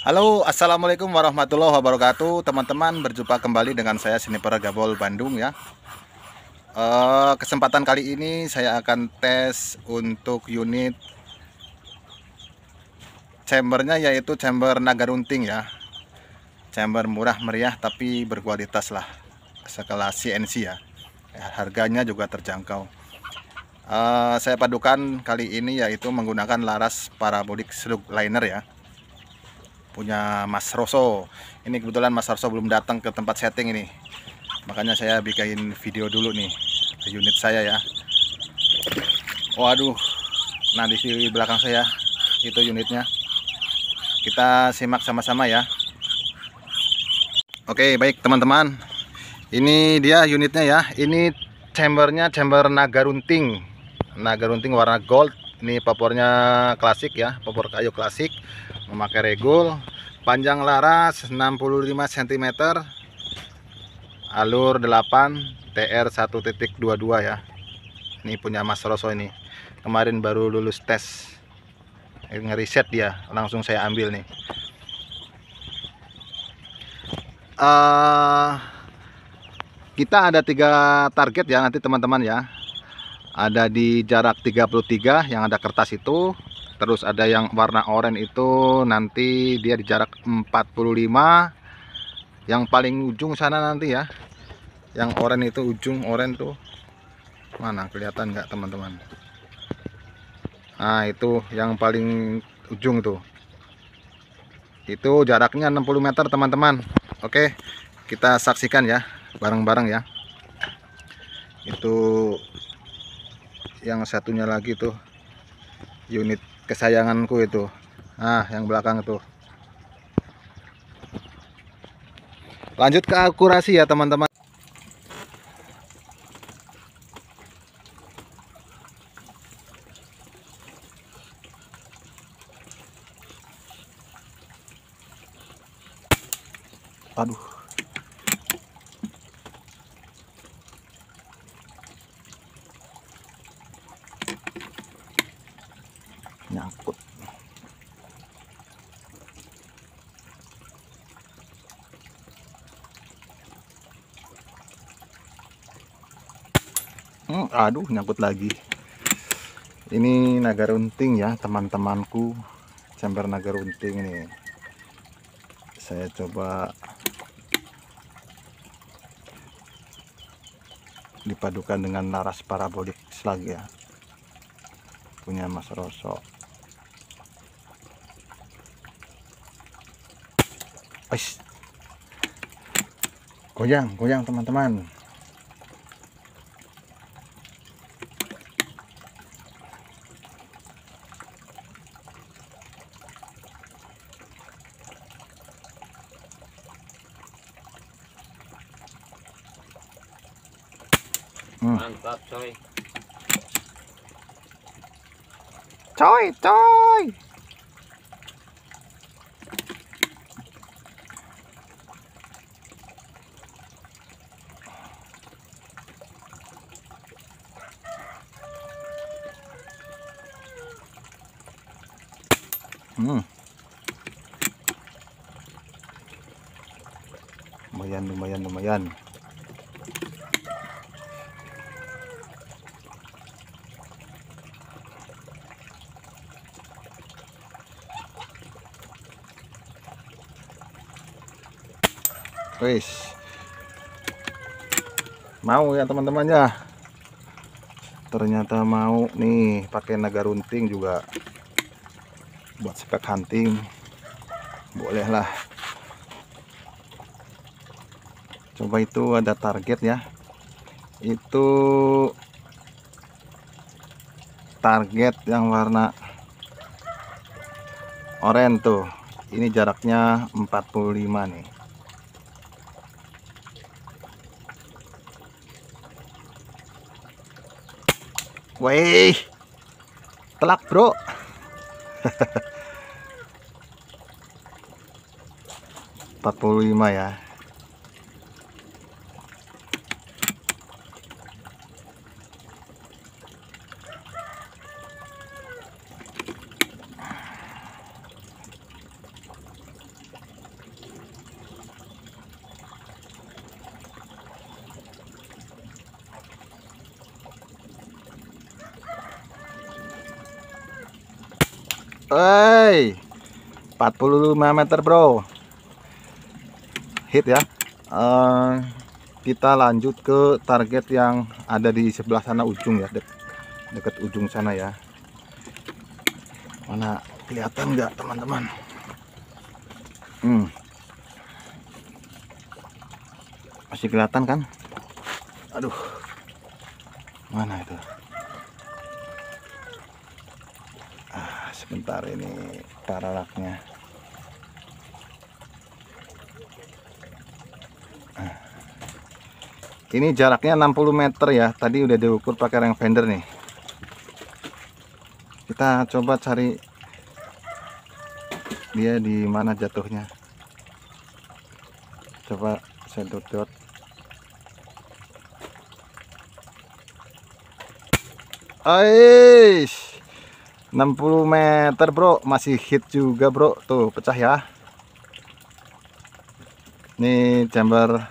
Halo assalamualaikum warahmatullahi wabarakatuh. Teman-teman berjumpa kembali dengan saya Sniper Gabol Bandung ya. Uh, kesempatan kali ini saya akan tes untuk unit chambernya yaitu chamber naga runting ya. Chamber murah meriah tapi berkualitas lah sekelas CNC ya. Harganya juga terjangkau. Uh, saya padukan kali ini yaitu menggunakan laras parabolik slug liner ya punya Mas Roso ini kebetulan Mas Roso belum datang ke tempat setting ini. Makanya saya bikin video dulu nih unit saya ya. Waduh. Nah di sini belakang saya itu unitnya. Kita simak sama-sama ya. Oke baik teman-teman. Ini dia unitnya ya. Ini chambernya chamber naga runting. Naga runting warna gold. Ini papornya klasik ya papor kayu klasik memakai regul panjang laras 65 cm alur 8 TR 1.22 ya. Ini punya Mas Roso ini. Kemarin baru lulus tes. Ngeriset dia langsung saya ambil nih. Uh, kita ada tiga target ya nanti teman-teman ya ada di jarak 33 yang ada kertas itu. Terus ada yang warna oranye itu nanti dia di jarak 45 yang paling ujung sana nanti ya. Yang oranye itu ujung oranye tuh. Mana? Kelihatan nggak teman-teman? Nah itu yang paling ujung tuh. Itu jaraknya 60 meter teman-teman. Oke kita saksikan ya bareng-bareng ya. Itu yang satunya lagi tuh unit kesayanganku itu. Nah yang belakang itu. Lanjut ke akurasi ya teman-teman. Aduh nyangkut hmm, aduh nyangkut lagi. Ini naga runting ya teman-temanku. Chamber naga runting ini. Saya coba dipadukan dengan laras parabolik lagi ya. Punya Mas Rosok Wais. Goyang, goyang teman-teman. Mantap coy. Coy, coy. Hmm. Lumayan, lumayan, lumayan. Wis. Mau ya teman-teman ya. Ternyata mau nih pakai naga runting juga. Buat spek hunting. Bolehlah coba itu ada target ya. Itu target yang warna oranye tuh. Ini jaraknya 45 nih Wih, telak bro. 45 ya Hey, 45 meter bro. Hit ya. Uh, kita lanjut ke target yang ada di sebelah sana ujung ya de dekat ujung sana ya. Mana kelihatan nggak teman-teman? Hmm. masih kelihatan kan? Aduh. Mana itu ah sebentar ini paralaknya ini jaraknya 60 meter ya. Tadi udah diukur pakai range fender nih. Kita coba cari dia di mana jatuhnya. Coba saya dot. Aish 60 meter bro. Masih hit juga bro. Tuh pecah ya. Ini chamber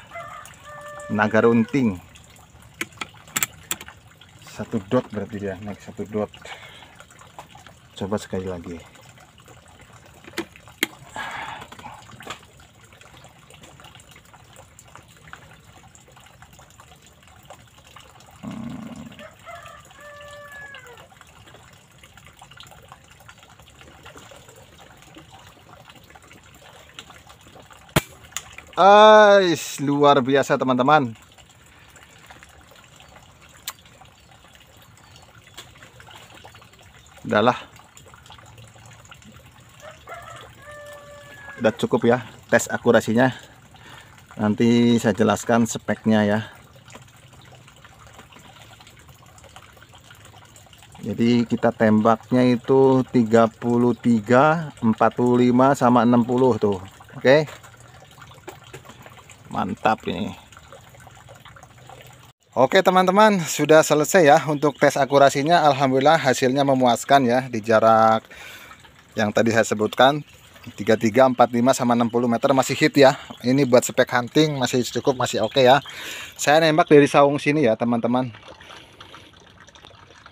naga runting satu dot berarti dia naik satu dot. Coba sekali lagi Ais, luar biasa teman-teman. Udahlah. Udah cukup ya tes akurasinya. Nanti saya jelaskan speknya ya. Jadi kita tembaknya itu 33, 45 sama 60 tuh. Oke. Okay? Mantap ini Oke teman-teman sudah selesai ya untuk tes akurasinya Alhamdulillah hasilnya memuaskan ya di jarak yang tadi saya sebutkan 33, 45 sama 60 meter masih hit ya ini buat spek hunting masih cukup masih oke ya saya nembak dari saung sini ya teman-teman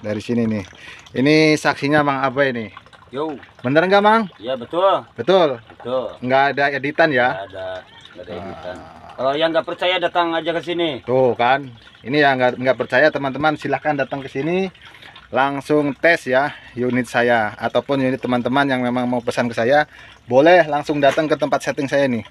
dari sini nih ini saksinya Mang Abai nih Yo. Bener nggak Mang? Iya betul. Betul. Betul. Nggak ada editan ya? Nggak ada, nggak ada editan. Ah. Kalau yang nggak percaya datang aja ke sini. Tuh kan, ini yang nggak nggak percaya teman-teman silahkan datang ke sini langsung tes ya unit saya ataupun unit teman-teman yang memang mau pesan ke saya boleh langsung datang ke tempat setting saya nih.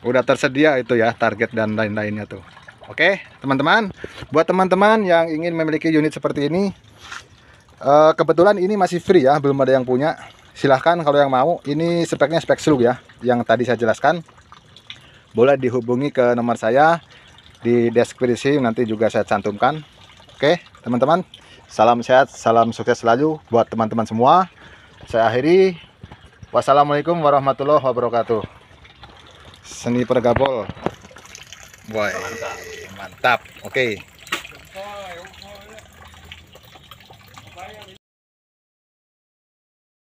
Udah tersedia itu ya target dan lain-lainnya tuh. Oke teman-teman, buat teman-teman yang ingin memiliki unit seperti ini, eh, kebetulan ini masih free ya, belum ada yang punya. Silahkan kalau yang mau, ini speknya spek slug ya, yang tadi saya jelaskan boleh dihubungi ke nomor saya di deskripsi nanti juga saya cantumkan. Oke teman-teman. Salam sehat salam sukses selalu buat teman-teman semua. Saya akhiri. Wassalamualaikum warahmatullahi wabarakatuh. Seni pergabol. Boy mantap. Oke